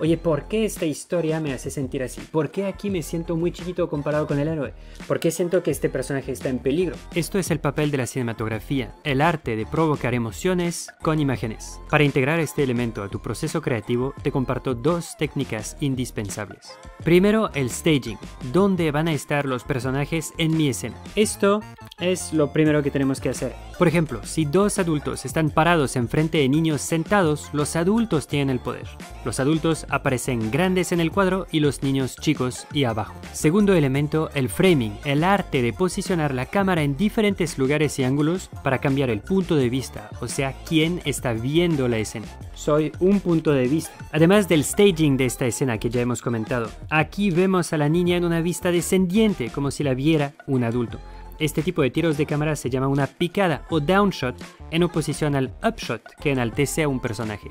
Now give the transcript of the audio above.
oye, ¿por qué esta historia me hace sentir así? ¿Por qué aquí me siento muy chiquito comparado con el héroe? ¿Por qué siento que este personaje está en peligro? Esto es el papel de la cinematografía, el arte de provocar emociones con imágenes. Para integrar este elemento a tu proceso creativo, te comparto dos técnicas indispensables. Primero, el staging, donde van a estar los personajes en mi escena. Esto es lo primero que tenemos que hacer. Por ejemplo, si dos adultos están parados enfrente de niños sentados, los adultos tienen el poder. Los adultos aparecen grandes en el cuadro y los niños chicos y abajo. Segundo elemento, el framing, el arte de posicionar la cámara en diferentes lugares y ángulos para cambiar el punto de vista, o sea, quién está viendo la escena. Soy un punto de vista. Además del staging de esta escena que ya hemos comentado, aquí vemos a la niña en una vista descendiente, como si la viera un adulto. Este tipo de tiros de cámara se llama una picada o downshot en oposición al upshot que enaltece a un personaje.